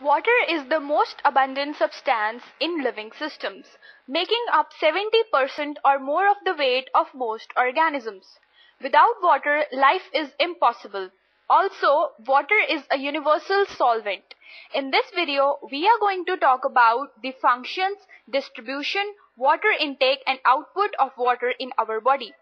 Water is the most abundant substance in living systems, making up 70% or more of the weight of most organisms. Without water, life is impossible. Also, water is a universal solvent. In this video, we are going to talk about the functions, distribution, water intake and output of water in our body.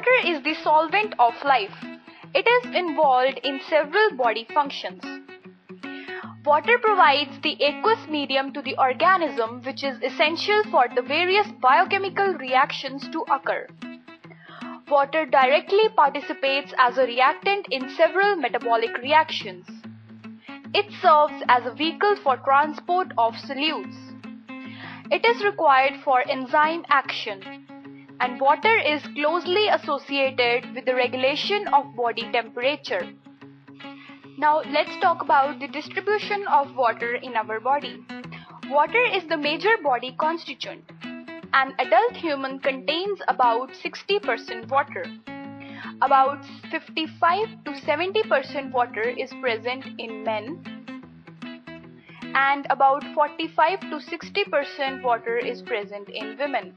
Water is the solvent of life. It is involved in several body functions. Water provides the aqueous medium to the organism which is essential for the various biochemical reactions to occur. Water directly participates as a reactant in several metabolic reactions. It serves as a vehicle for transport of solutes. It is required for enzyme action and water is closely associated with the regulation of body temperature. Now let's talk about the distribution of water in our body. Water is the major body constituent. An adult human contains about 60% water. About 55 to 70% water is present in men and about 45 to 60% water is present in women.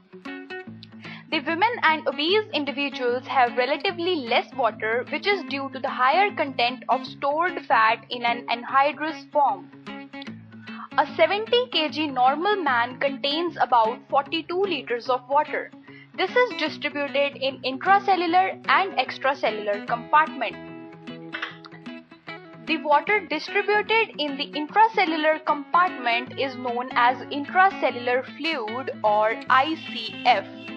The women and obese individuals have relatively less water which is due to the higher content of stored fat in an anhydrous form. A 70 kg normal man contains about 42 liters of water. This is distributed in intracellular and extracellular compartment. The water distributed in the intracellular compartment is known as intracellular fluid or ICF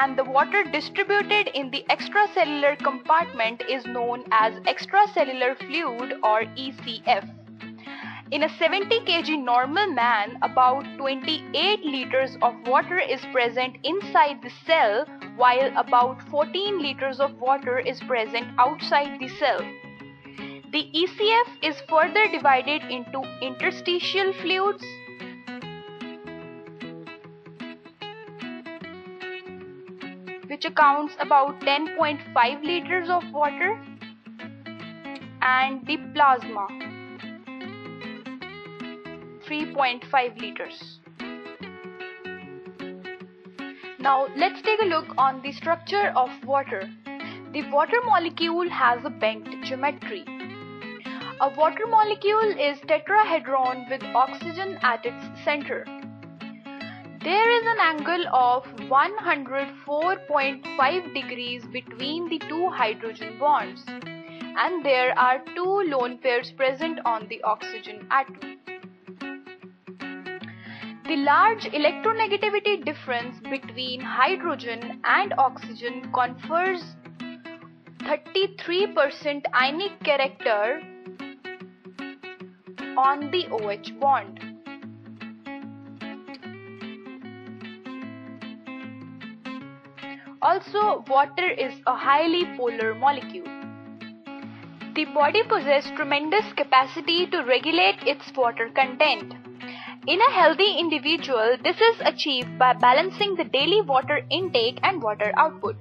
and the water distributed in the extracellular compartment is known as extracellular fluid or ECF. In a 70 kg normal man, about 28 liters of water is present inside the cell while about 14 liters of water is present outside the cell. The ECF is further divided into interstitial fluids, which accounts about 10.5 liters of water and the plasma 3.5 liters. Now let's take a look on the structure of water. The water molecule has a bent geometry. A water molecule is tetrahedron with oxygen at its center. There is an angle of 104.5 degrees between the two hydrogen bonds and there are two lone pairs present on the oxygen atom. The large electronegativity difference between hydrogen and oxygen confers 33% ionic character on the OH bond. Also, water is a highly polar molecule. The body possesses tremendous capacity to regulate its water content. In a healthy individual, this is achieved by balancing the daily water intake and water output.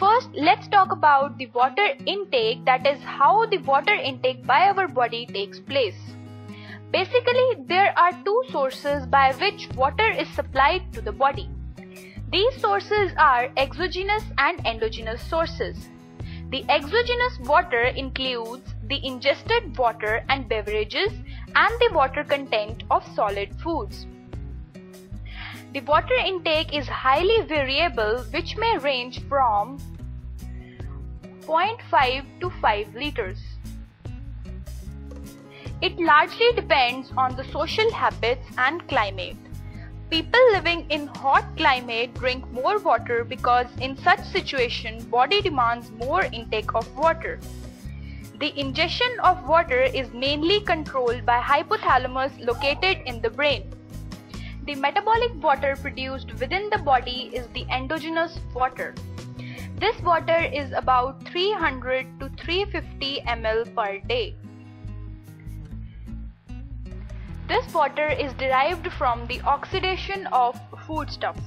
First, let's talk about the water intake that is how the water intake by our body takes place. Basically, there are two sources by which water is supplied to the body. These sources are exogenous and endogenous sources. The exogenous water includes the ingested water and beverages and the water content of solid foods. The water intake is highly variable which may range from 0.5 to 5 liters. It largely depends on the social habits and climate. People living in hot climate drink more water because in such situation body demands more intake of water. The ingestion of water is mainly controlled by hypothalamus located in the brain. The metabolic water produced within the body is the endogenous water. This water is about 300 to 350 ml per day. This water is derived from the oxidation of foodstuffs.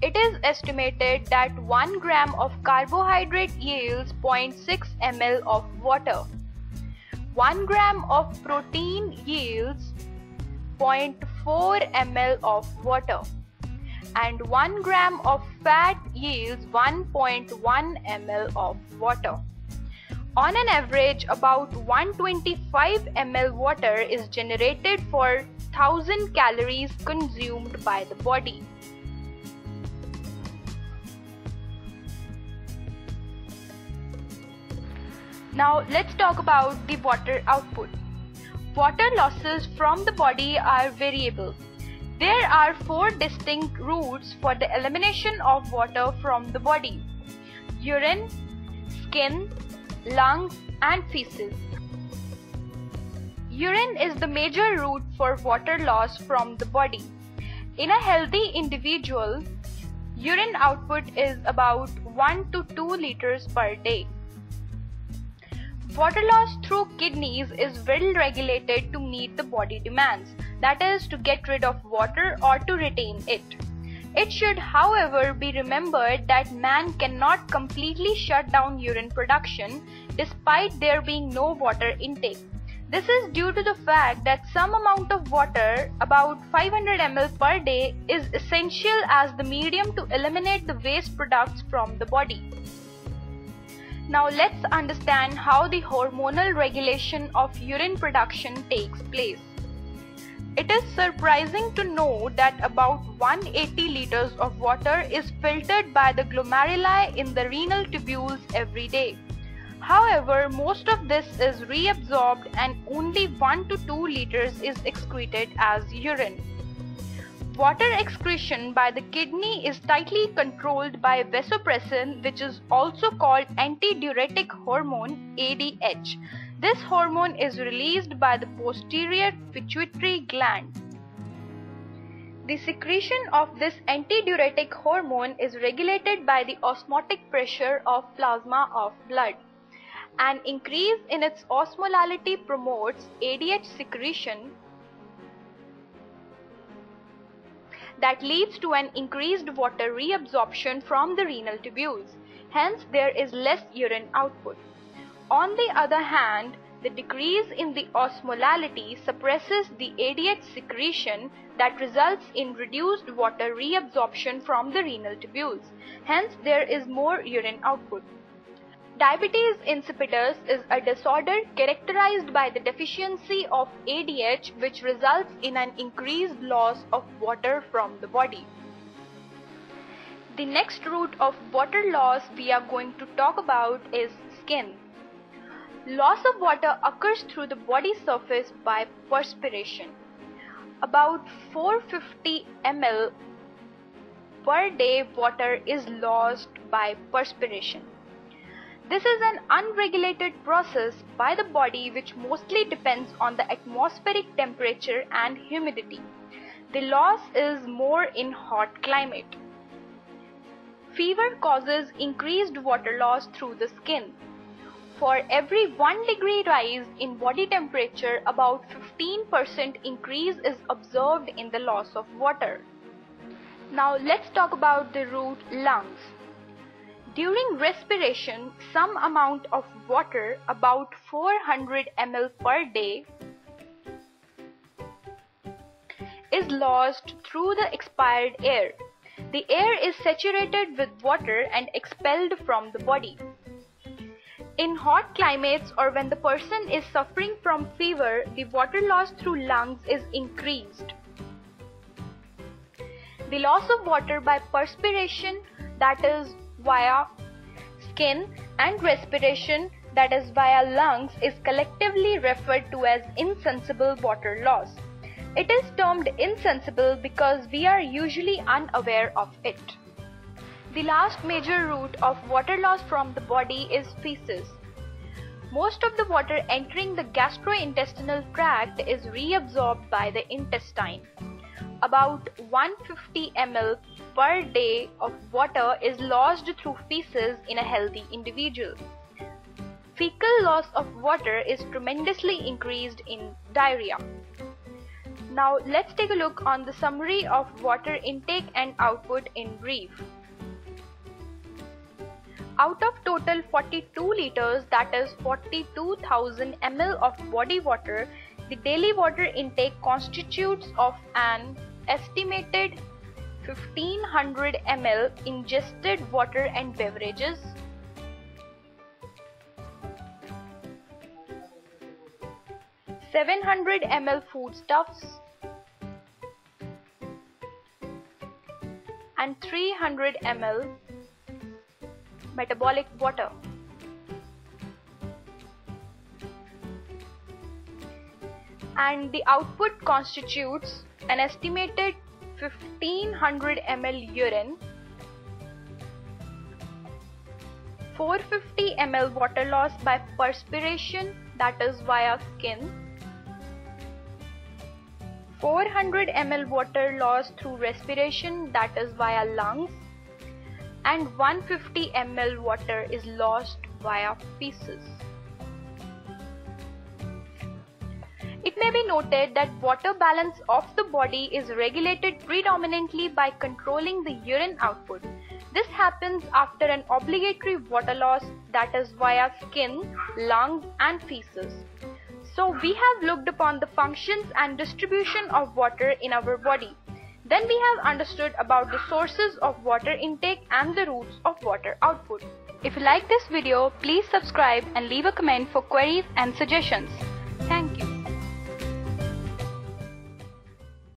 It is estimated that 1 gram of carbohydrate yields 0.6 ml of water. 1 gram of protein yields 0.4 ml of water and 1 gram of fat yields 1.1 ml of water. On an average, about 125 ml water is generated for 1000 calories consumed by the body. Now let's talk about the water output. Water losses from the body are variable. There are four distinct routes for the elimination of water from the body. Urine, skin, lungs and feces. Urine is the major route for water loss from the body. In a healthy individual, urine output is about 1 to 2 liters per day. Water loss through kidneys is well regulated to meet the body demands, that is, to get rid of water or to retain it. It should, however, be remembered that man cannot completely shut down urine production despite there being no water intake. This is due to the fact that some amount of water, about 500 ml per day, is essential as the medium to eliminate the waste products from the body. Now let's understand how the hormonal regulation of urine production takes place. It is surprising to know that about 180 liters of water is filtered by the glomeruli in the renal tubules every day. However, most of this is reabsorbed and only 1 to 2 liters is excreted as urine. Water excretion by the kidney is tightly controlled by vasopressin which is also called antidiuretic hormone ADH this hormone is released by the posterior pituitary gland. The secretion of this antidiuretic hormone is regulated by the osmotic pressure of plasma of blood. An increase in its osmolality promotes ADH secretion that leads to an increased water reabsorption from the renal tubules. Hence, there is less urine output. On the other hand, the decrease in the osmolality suppresses the ADH secretion that results in reduced water reabsorption from the renal tubules. Hence, there is more urine output. Diabetes insipidus is a disorder characterized by the deficiency of ADH which results in an increased loss of water from the body. The next route of water loss we are going to talk about is skin. Loss of water occurs through the body surface by perspiration. About 450 ml per day water is lost by perspiration. This is an unregulated process by the body which mostly depends on the atmospheric temperature and humidity. The loss is more in hot climate. Fever causes increased water loss through the skin. For every 1 degree rise in body temperature, about 15% increase is observed in the loss of water. Now let's talk about the route lungs. During respiration, some amount of water, about 400 ml per day, is lost through the expired air. The air is saturated with water and expelled from the body. In hot climates or when the person is suffering from fever, the water loss through lungs is increased. The loss of water by perspiration, that is via skin, and respiration, that is via lungs, is collectively referred to as insensible water loss. It is termed insensible because we are usually unaware of it. The last major route of water loss from the body is feces. Most of the water entering the gastrointestinal tract is reabsorbed by the intestine. About 150 ml per day of water is lost through feces in a healthy individual. Fecal loss of water is tremendously increased in diarrhea. Now let's take a look on the summary of water intake and output in brief. Out of total 42 liters that is 42,000 ml of body water, the daily water intake constitutes of an estimated 1500 ml ingested water and beverages, 700 ml foodstuffs and 300 ml metabolic water. And the output constitutes an estimated 1500 ml urine, 450 ml water loss by perspiration that is via skin, 400 ml water loss through respiration that is via lungs and 150 ml water is lost via feces. It may be noted that water balance of the body is regulated predominantly by controlling the urine output. This happens after an obligatory water loss that is via skin, lungs and feces. So we have looked upon the functions and distribution of water in our body. Then we have understood about the sources of water intake and the routes of water output. If you like this video, please subscribe and leave a comment for queries and suggestions.